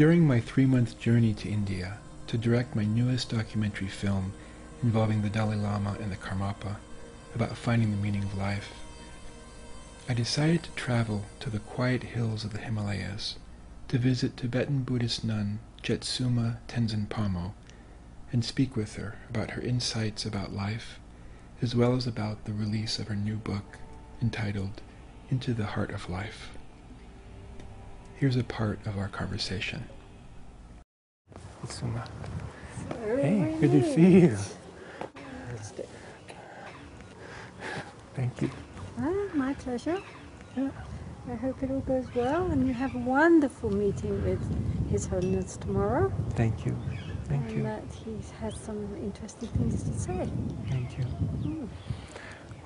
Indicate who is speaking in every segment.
Speaker 1: During my three month journey to India to direct my newest documentary film involving the Dalai Lama and the Karmapa about finding the meaning of life, I decided to travel to the quiet hills of the Himalayas to visit Tibetan Buddhist nun Jetsunma Tenzin Palmo and speak with her about her insights about life as well as about the release of her new book entitled Into the Heart of Life. Here's a part of our conversation. Jetsunma. Hey, good to see you. Thank you.
Speaker 2: Ah, my pleasure.
Speaker 1: Yeah.
Speaker 2: I hope it all goes well and you have a wonderful meeting with His Holiness tomorrow.
Speaker 1: Thank you. Thank
Speaker 2: and
Speaker 1: you.
Speaker 2: that he has some interesting things to say.
Speaker 1: Thank you.
Speaker 2: Mm.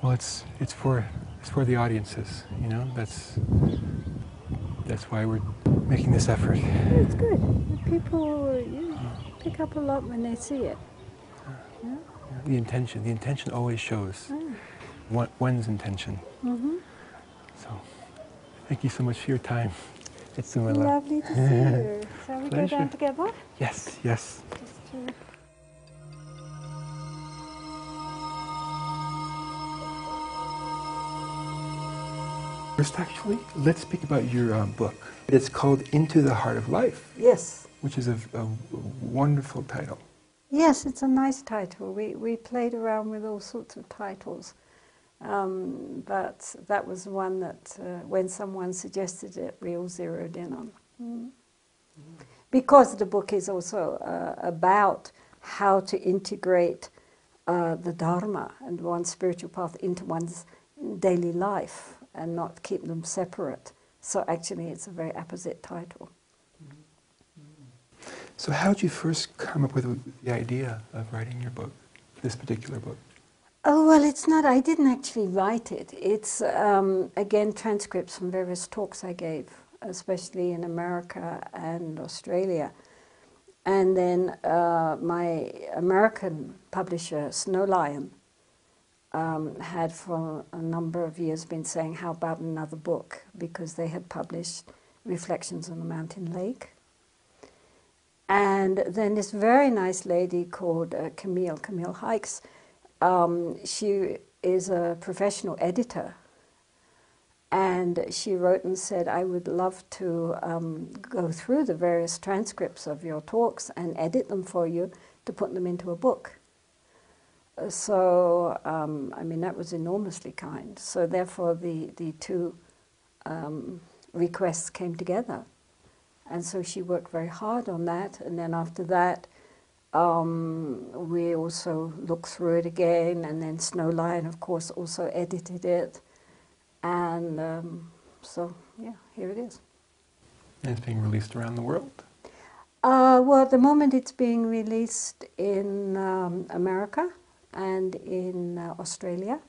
Speaker 1: Well, it's it's for it's for the audiences. You know, that's that's why we're making this effort.
Speaker 2: Yeah, It's good. People you know, pick up a lot when they see it. Yeah?
Speaker 1: The intention. The intention always shows.
Speaker 2: Mm.
Speaker 1: One's intention.
Speaker 2: Mm-hmm.
Speaker 1: So, thank you so much for your time. It's love.
Speaker 2: Lovely to see you. Shall we go down together?
Speaker 1: Yes, yes. First, actually, let's speak about your um, book. It's called Into the Heart of Life,
Speaker 2: Yes.
Speaker 1: which is a, a wonderful title.
Speaker 2: Yes, it's a nice title. We, we played around with all sorts of titles. Um, but that was one that, uh, when someone suggested it, we all zeroed in on. Mm. Because the book is also uh, about how to integrate uh, the Dharma and one's spiritual path into one's daily life and not keep them separate. So actually, it's a very apposite title.
Speaker 1: So, how did you first come up with the idea of writing your book, this particular book?
Speaker 2: Oh, well, it's not, I didn't actually write it. It's, um, again, transcripts from various talks I gave, especially in America and Australia. And then uh, my American publisher, Snow Lion, um, had for a number of years been saying, How about another book? Because they had published Reflections on a Mountain Lake. And then this very nice lady called uh, Camille, Camille Hikes, um, she is a professional editor. And she wrote and said, I would love to um, go through the various transcripts of your talks and edit them for you to put them into a book. So, um, I mean, that was enormously kind. So, therefore, the, the two um, requests came together. And so she worked very hard on that. And then after that, um, we also looked through it again. And then Snow Lion, of course, also edited it. And um, so, yeah, here it is.
Speaker 1: And it's being released around the world.
Speaker 2: Uh, well, at the moment it's being released in um, America and in uh, Australia.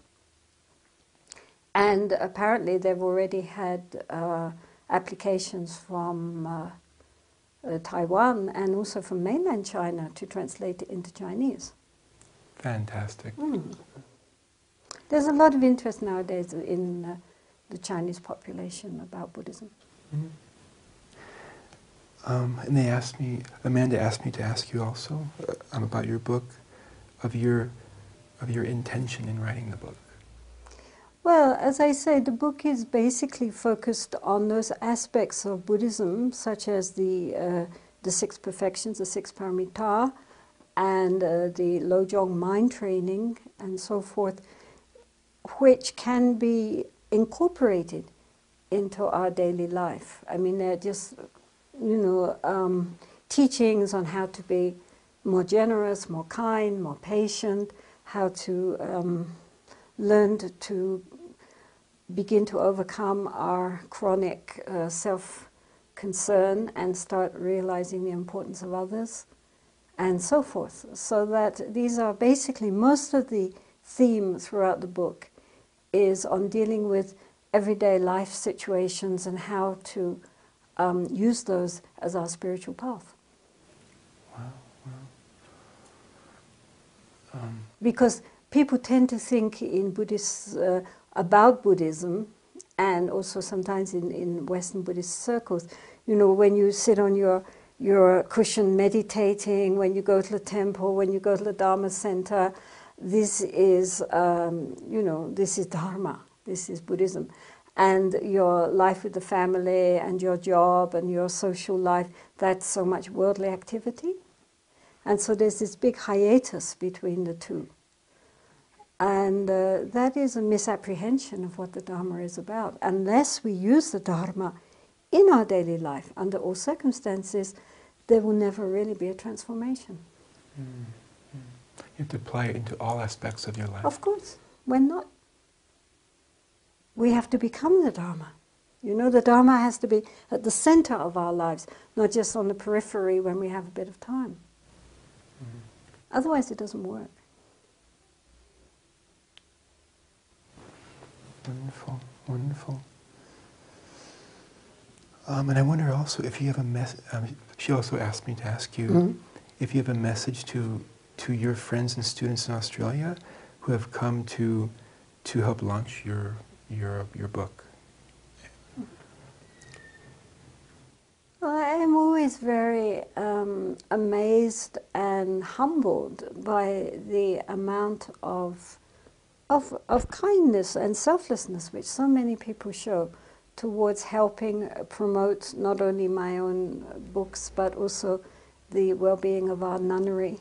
Speaker 2: And apparently they've already had uh, applications from uh, uh, Taiwan and also from mainland China to translate it into Chinese.
Speaker 1: Fantastic.
Speaker 2: Mm. There's a lot of interest nowadays in uh, the Chinese population about Buddhism.
Speaker 1: Mhm. Um, and they asked me, Amanda asked me to ask you also uh, about your book, of your, of your intention in writing the book.
Speaker 2: Well, as I say, the book is basically focused on those aspects of Buddhism, such as the uh, the six perfections, the six paramita, and uh, the Lojong mind training, and so forth, which can be incorporated into our daily life. I mean, they're just, you know, um, teachings on how to be more generous, more kind, more patient, how to um, learn to- begin to overcome our chronic uh, self concern and start realizing the importance of others and so forth. So that these are basically most of the theme throughout the book is on dealing with everyday life situations and how to um, use those as our spiritual path.
Speaker 1: Wow, wow. Um,
Speaker 2: because people tend to think in Buddhist uh, about Buddhism, and also sometimes in, in Western Buddhist circles, you know, when you sit on your your cushion meditating, when you go to the temple, when you go to the Dharma center. This is, um, you know, this is Dharma, this is Buddhism. And your life with the family and your job and your social life, that's so much worldly activity. And so there's this big hiatus between the two. And uh, that is a misapprehension of what the Dharma is about. Unless we use the Dharma in our daily life, under all circumstances, there will never really be a transformation.
Speaker 1: Mm. You have to apply it into all aspects of your life.
Speaker 2: Of course. We're not. We have to become the Dharma. You know, the Dharma has to be at the center of our lives, not just on the periphery when we have a bit of time. Otherwise, it doesn't work.
Speaker 1: Wonderful, wonderful. Um, and I wonder also if you have a message. Um, she also asked me to ask you mm-hmm. if you have a message to to your friends and students in Australia who have come to to help launch your your your book.
Speaker 2: Well, I am always very um, amazed and humbled by the amount of, of of kindness and selflessness which so many people show towards helping promote not only my own books but also the well-being of our nunnery.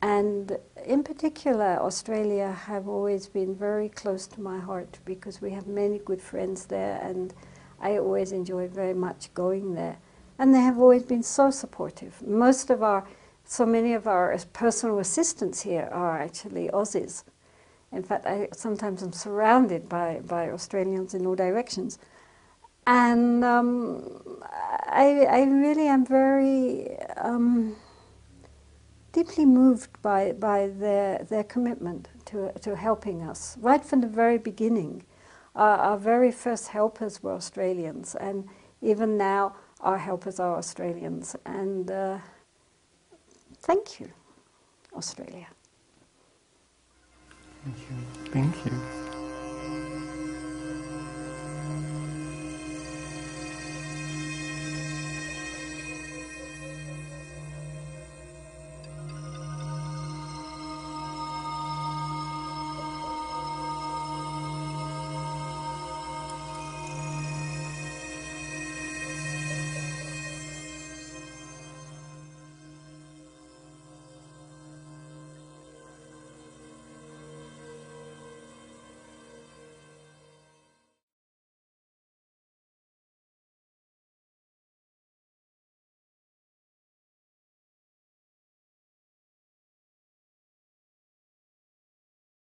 Speaker 2: And in particular, Australia have always been very close to my heart because we have many good friends there and I always enjoy very much going there. And they have always been so supportive. Most of our, so many of our personal assistants here are actually Aussies. In fact, I sometimes am surrounded by, by Australians in all directions. And um, I, I really am very um, deeply moved by, by their, their commitment to, to helping us right from the very beginning. Our, our very first helpers were Australians, and even now our helpers are Australians. And uh, thank you, Australia.
Speaker 1: Thank you. Thank you.